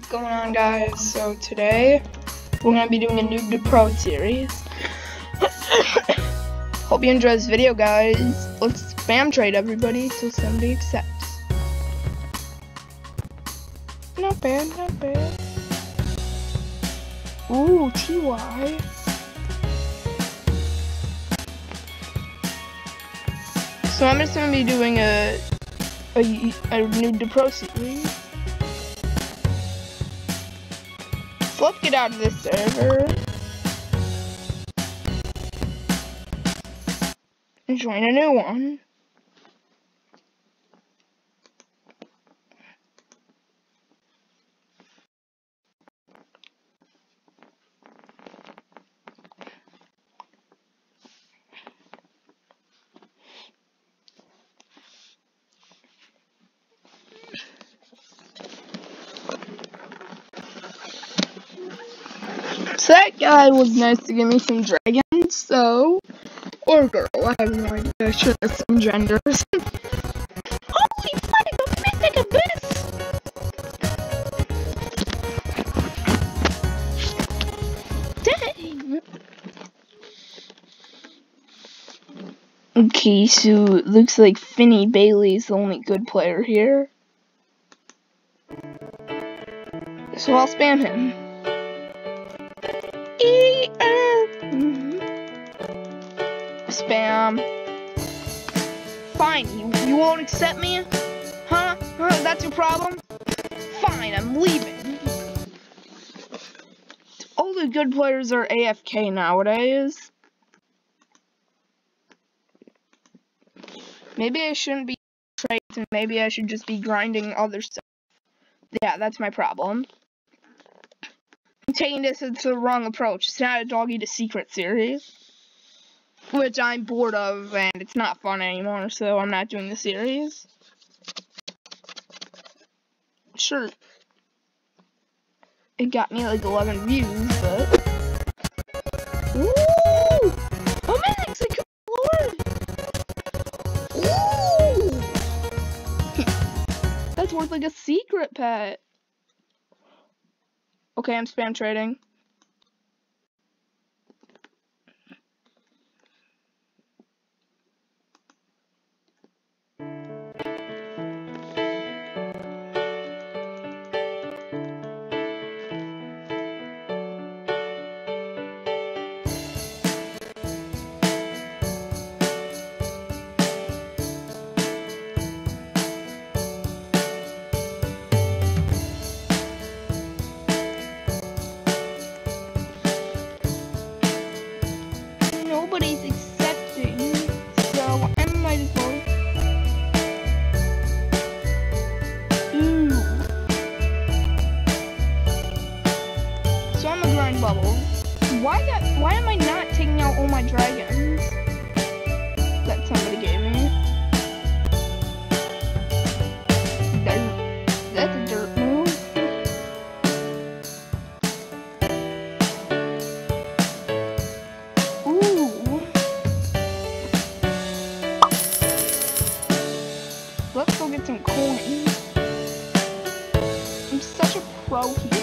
what's going on guys? So today, we're going to be doing a Noob to Pro series. Hope you enjoy this video guys. Let's spam trade everybody till somebody accepts. Not bad, not bad. Ooh, TY. So I'm just going to be doing a, a, a Noob to Pro series. Let's get out of this server. And join a new one. That guy was nice to give me some dragons, so or girl, I have no idea. I should have some genders. Holy fuck, a mythic abyss! Dang! Okay, so looks like Finny Bailey is the only good player here. So I'll spam him. Spam. Fine, you, you won't accept me? Huh? Huh? That's your problem? Fine, I'm leaving. All the good players are AFK nowadays. Maybe I shouldn't be trades and maybe I should just be grinding other stuff. Yeah, that's my problem. I'm taking this as the wrong approach. It's not a dog eat a secret series. Which I'm bored of and it's not fun anymore, so I'm not doing the series. Sure. It got me like 11 views, but. Ooh! Oh, a Mexican Lord! Ooh! That's worth like a secret pet. Okay, I'm spam trading. Oh, yeah.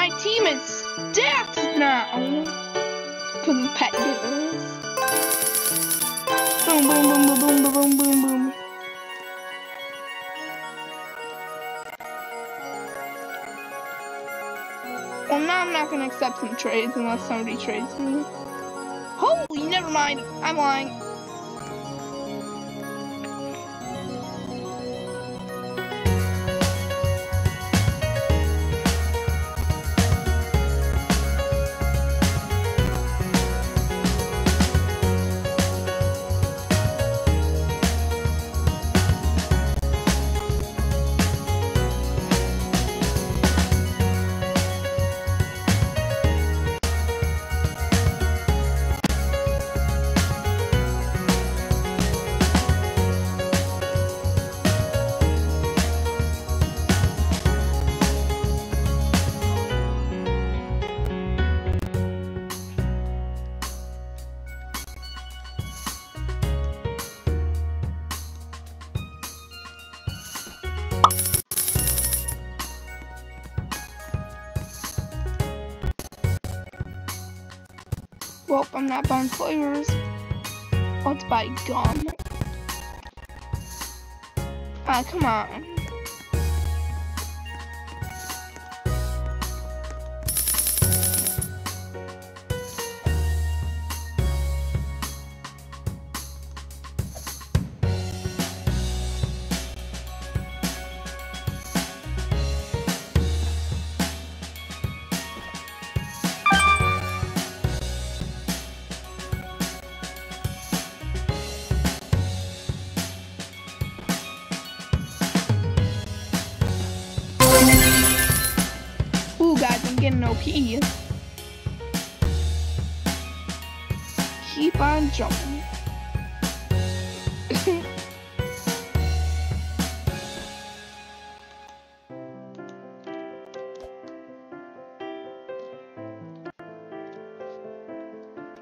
my team is stacked now. For the pet givers. Boom, boom, boom, boom, boom, boom, boom, boom. Well, now I'm not gonna accept some trades unless somebody trades me. Holy, never mind. I'm lying. I'm not buying flavors. Let's buy gum. Ah, come on. OP. Keep on jumping.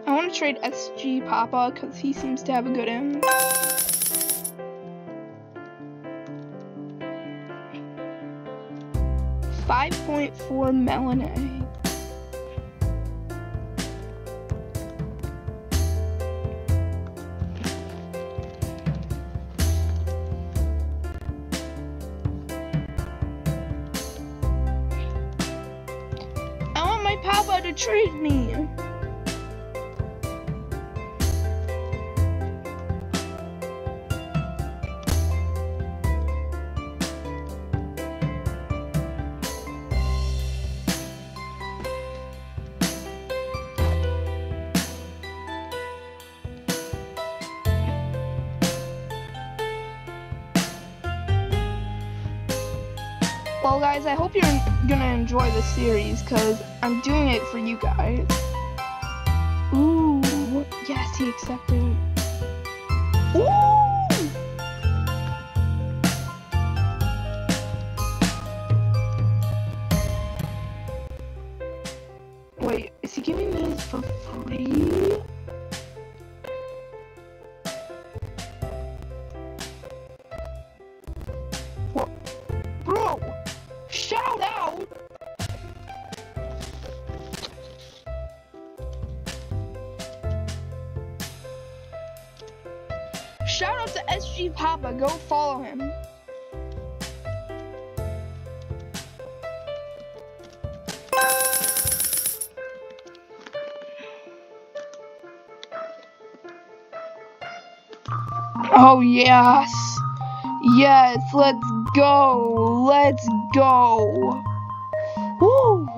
I want to trade SG Papa because he seems to have a good aim. Point four Melanie. I want my papa to treat me. Well, guys, I hope you're gonna enjoy this series because I'm doing it for you guys. Ooh, yes, he accepted. Ooh! Papa, go follow him. Oh yes. Yes, let's go. Let's go. Woo.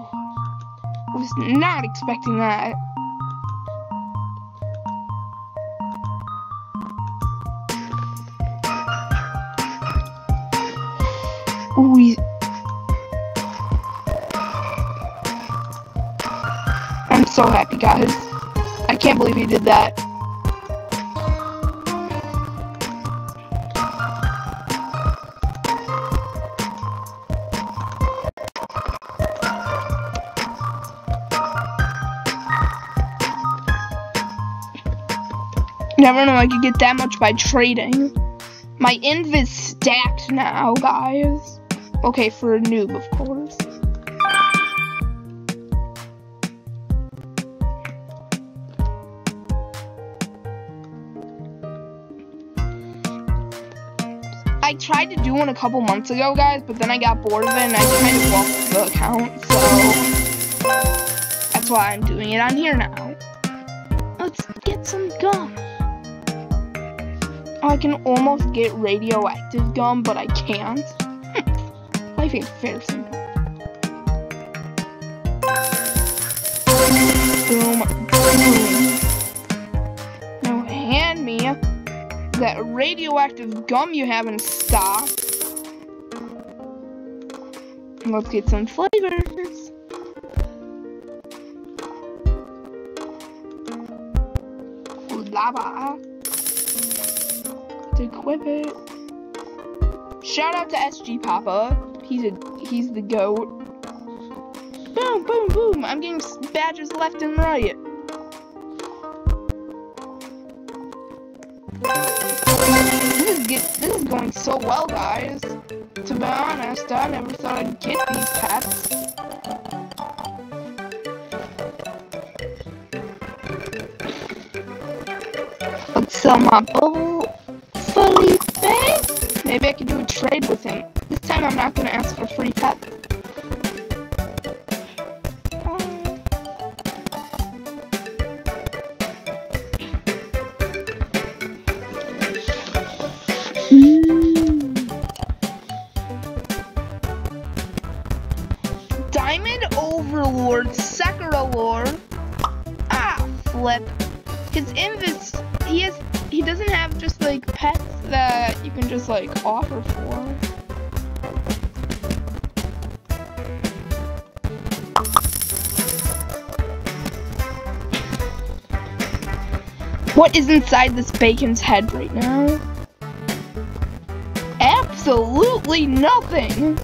Was not expecting that. So happy, guys. I can't believe he did that. Never know I could get that much by trading. My inv is stacked now, guys. Okay, for a noob, of course. I tried to do one a couple months ago, guys, but then I got bored of it and I kind of lost the account, so that's why I'm doing it on here now. Let's get some gum. I can almost get radioactive gum, but I can't. Life ain't fair sometimes. Oh boom, boom. That radioactive gum you have in stock. Let's get some flavors. Lava to equip it. Shout out to SG Papa. He's a he's the goat. Boom, boom, boom. I'm getting badges left and right. get this is going so well, guys. To be honest, I never thought I'd get these pets. Let's sell my bubble Felipe. Maybe I can do a trade with him. This time I'm not gonna ask for free pets. Can just like offer for. What is inside this bacon's head right now? Absolutely nothing.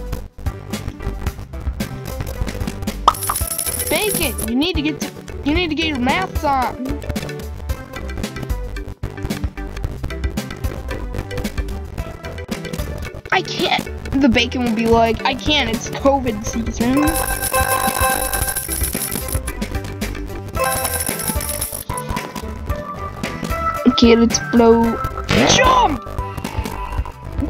Bacon, you need to get to, you need to get your maths on. I can't. The bacon will be like, I can't, it's COVID season. Okay, let's blow. Jump!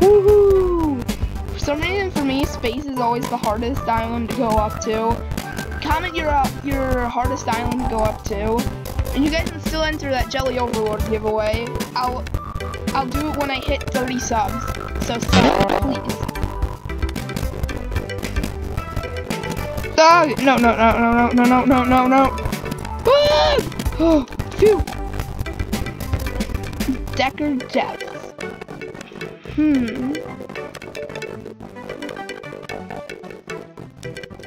Woohoo! For some reason, for me, space is always the hardest island to go up to. Comment your uh, your hardest island to go up to, and you guys can still enter that Jelly Overlord giveaway. I'll I'll do it when I hit 30 subs. So sub, please. Ah, no, no, no, no, no, no, no, no, no. Ah! Oh, phew. Decker Depths. Hmm.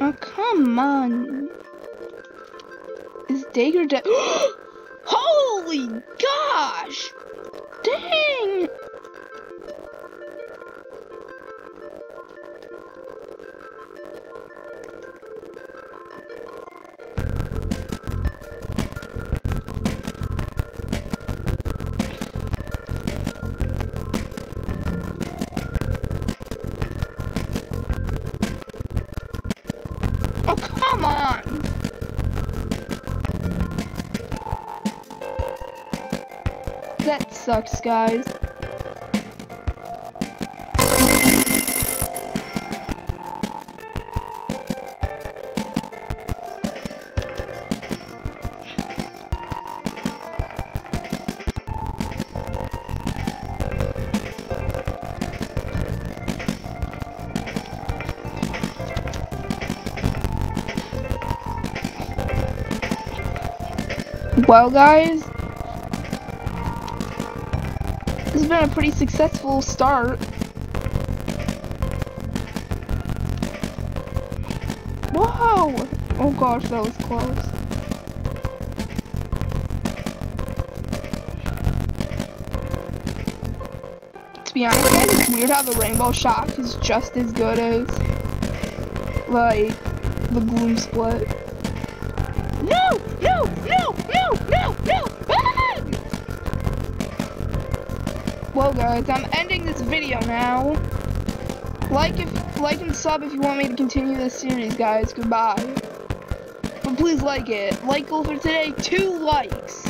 Oh, come on. Is Dagger Depth? Holy gosh! Dang! Oh, come on! That sucks, guys. Well, guys, this has been a pretty successful start. Whoa! Oh gosh, that was close. To be honest, guys, it's weird how the Rainbow Shock is just as good as, like, the Gloom Split. No! No! No! No! No! No! Well, guys, I'm ending this video now. Like if, like and sub if you want me to continue this series, guys. Goodbye. But please like it. Like goal for today, two likes.